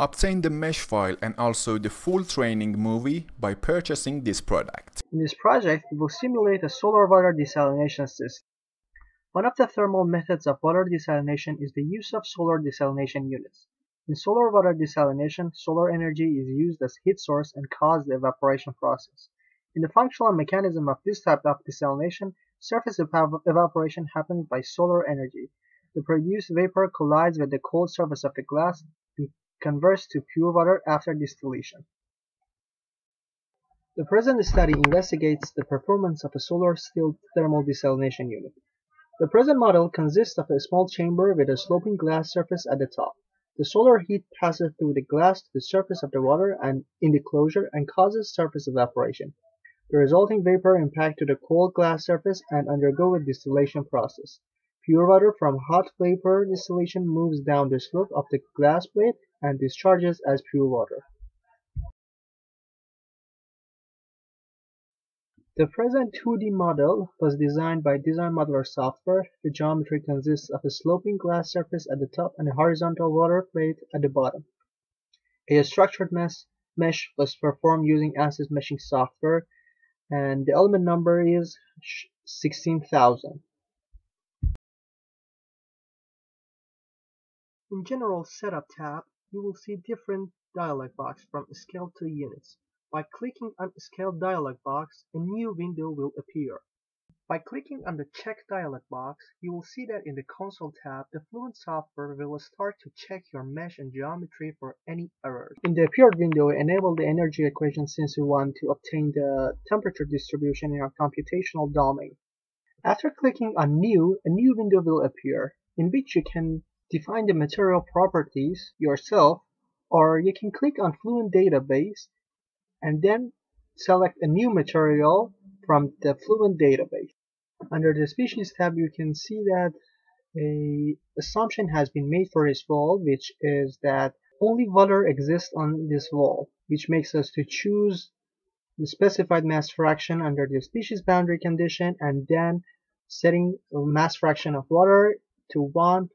Obtain the mesh file and also the full training movie by purchasing this product. In this project, we will simulate a solar water desalination system. One of the thermal methods of water desalination is the use of solar desalination units. In solar water desalination, solar energy is used as heat source and causes the evaporation process. In the functional mechanism of this type of desalination, surface evaporation happens by solar energy. The produced vapor collides with the cold surface of the glass converts to pure water after distillation. The present study investigates the performance of a solar still thermal desalination unit. The present model consists of a small chamber with a sloping glass surface at the top. The solar heat passes through the glass to the surface of the water and in the closure and causes surface evaporation. The resulting vapor impact to the cold glass surface and undergo a distillation process. Pure water from hot vapor distillation moves down the slope of the glass plate and discharges as pure water. The present 2D model was designed by Design Modeler software. The geometry consists of a sloping glass surface at the top and a horizontal water plate at the bottom. A structured mesh, mesh was performed using ANSYS meshing software and the element number is 16,000. In General Setup tab, you will see different dialog box from scale to units. By clicking on Scale dialog box, a new window will appear. By clicking on the Check dialog box, you will see that in the Console tab, the Fluent software will start to check your mesh and geometry for any errors. In the Appeared window, enable the energy equation since we want to obtain the temperature distribution in our computational domain. After clicking on New, a new window will appear, in which you can define the material properties yourself, or you can click on Fluent Database and then select a new material from the Fluent database. Under the species tab you can see that a assumption has been made for this wall which is that only water exists on this wall which makes us to choose the specified mass fraction under the species boundary condition and then setting the mass fraction of water to 1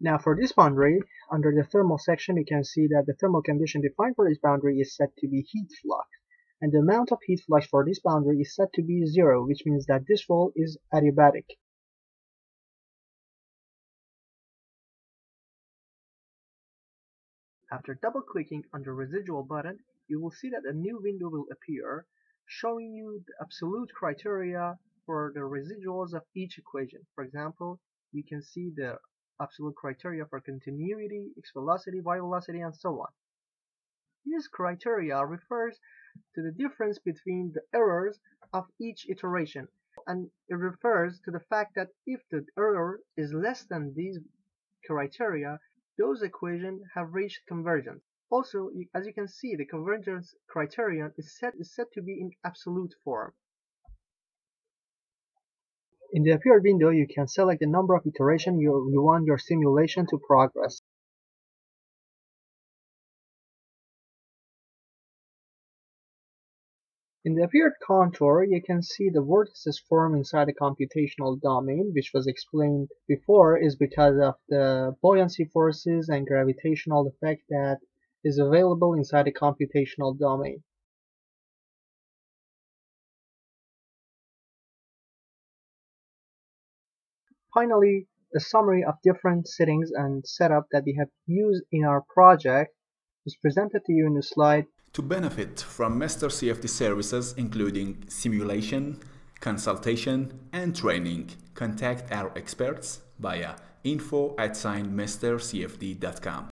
now for this boundary, under the thermal section, you can see that the thermal condition defined for this boundary is set to be heat flux. And the amount of heat flux for this boundary is set to be zero, which means that this wall is adiabatic. After double-clicking on the residual button, you will see that a new window will appear, showing you the absolute criteria for the residuals of each equation. For example, you can see the absolute criteria for continuity, x velocity, y velocity, and so on. This criteria refers to the difference between the errors of each iteration and it refers to the fact that if the error is less than these criteria, those equations have reached convergence. Also, as you can see, the convergence criterion is set, is set to be in absolute form. In the Appear window, you can select the number of iterations you, you want your simulation to progress. In the appeared contour, you can see the vortices form inside the computational domain, which was explained before is because of the buoyancy forces and gravitational effect that is available inside the computational domain. Finally, a summary of different settings and setup that we have used in our project is presented to you in the slide. To benefit from Master CFD services including simulation, consultation, and training, contact our experts via info at signmastercfd.com.